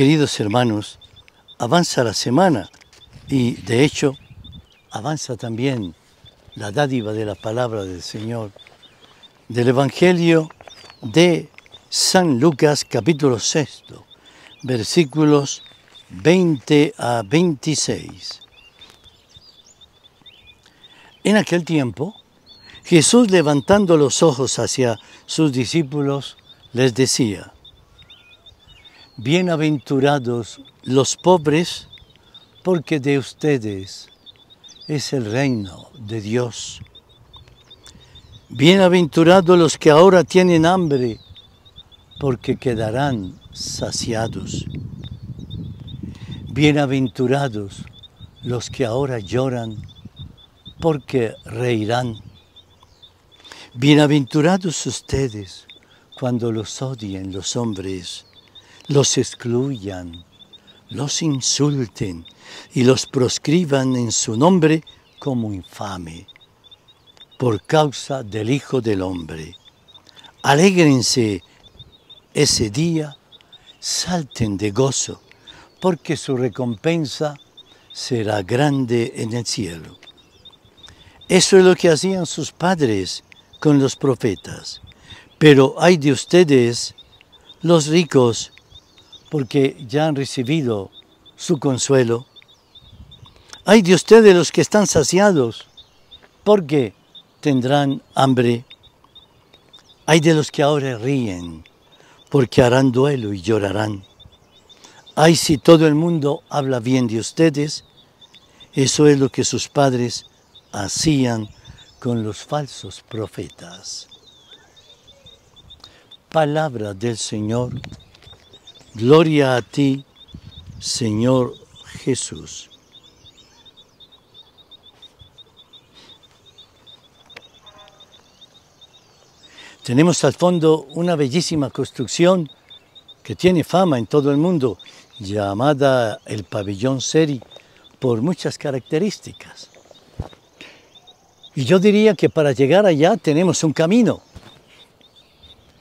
Queridos hermanos, avanza la semana y de hecho avanza también la dádiva de la palabra del Señor, del Evangelio de San Lucas capítulo 6, versículos 20 a 26. En aquel tiempo, Jesús levantando los ojos hacia sus discípulos, les decía, Bienaventurados los pobres, porque de ustedes es el reino de Dios. Bienaventurados los que ahora tienen hambre, porque quedarán saciados. Bienaventurados los que ahora lloran, porque reirán. Bienaventurados ustedes cuando los odien los hombres los excluyan, los insulten y los proscriban en su nombre como infame, por causa del Hijo del Hombre. Alégrense ese día, salten de gozo, porque su recompensa será grande en el cielo. Eso es lo que hacían sus padres con los profetas. Pero hay de ustedes, los ricos, porque ya han recibido su consuelo. Hay de ustedes los que están saciados, porque tendrán hambre. Hay de los que ahora ríen, porque harán duelo y llorarán. Ay, si todo el mundo habla bien de ustedes, eso es lo que sus padres hacían con los falsos profetas. Palabra del Señor. Gloria a ti, Señor Jesús. Tenemos al fondo una bellísima construcción que tiene fama en todo el mundo, llamada el pabellón Seri, por muchas características. Y yo diría que para llegar allá tenemos un camino.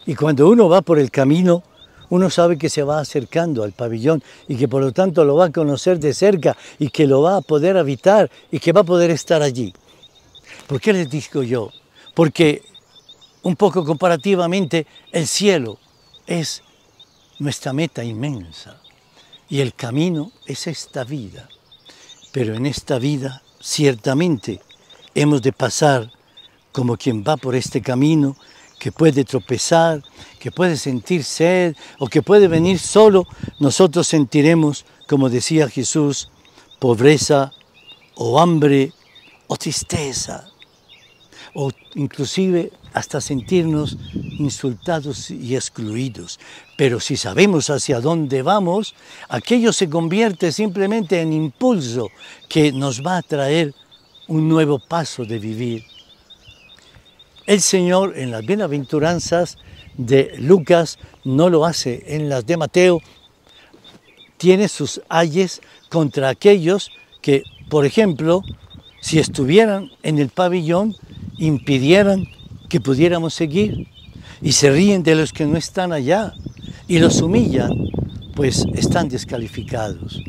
Y cuando uno va por el camino, uno sabe que se va acercando al pabellón y que por lo tanto lo va a conocer de cerca y que lo va a poder habitar y que va a poder estar allí. ¿Por qué les digo yo? Porque un poco comparativamente el cielo es nuestra meta inmensa y el camino es esta vida. Pero en esta vida ciertamente hemos de pasar como quien va por este camino que puede tropezar, que puede sentir sed o que puede venir solo, nosotros sentiremos, como decía Jesús, pobreza o hambre o tristeza o inclusive hasta sentirnos insultados y excluidos. Pero si sabemos hacia dónde vamos, aquello se convierte simplemente en impulso que nos va a traer un nuevo paso de vivir el Señor en las bienaventuranzas de Lucas no lo hace, en las de Mateo tiene sus ayes contra aquellos que, por ejemplo, si estuvieran en el pabellón, impidieran que pudiéramos seguir y se ríen de los que no están allá y los humillan, pues están descalificados.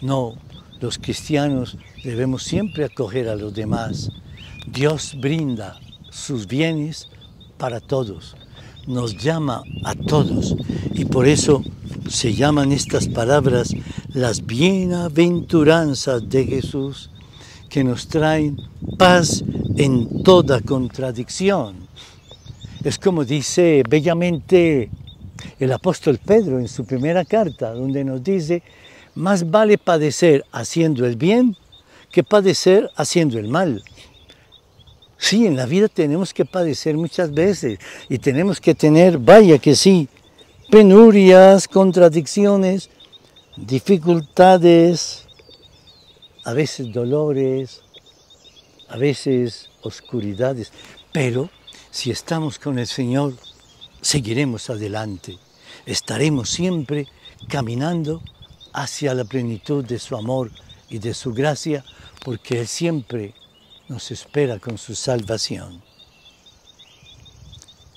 No, los cristianos debemos siempre acoger a los demás. Dios brinda sus bienes para todos, nos llama a todos y por eso se llaman estas palabras las bienaventuranzas de Jesús que nos traen paz en toda contradicción. Es como dice bellamente el apóstol Pedro en su primera carta, donde nos dice, más vale padecer haciendo el bien que padecer haciendo el mal. Sí, en la vida tenemos que padecer muchas veces y tenemos que tener, vaya que sí, penurias, contradicciones, dificultades, a veces dolores, a veces oscuridades, pero si estamos con el Señor, seguiremos adelante, estaremos siempre caminando hacia la plenitud de su amor y de su gracia, porque Él siempre nos espera con su salvación.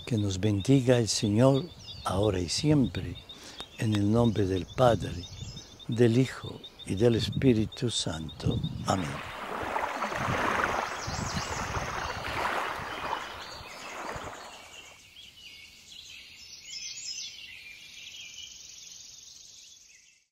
Que nos bendiga el Señor ahora y siempre, en el nombre del Padre, del Hijo y del Espíritu Santo. Amén.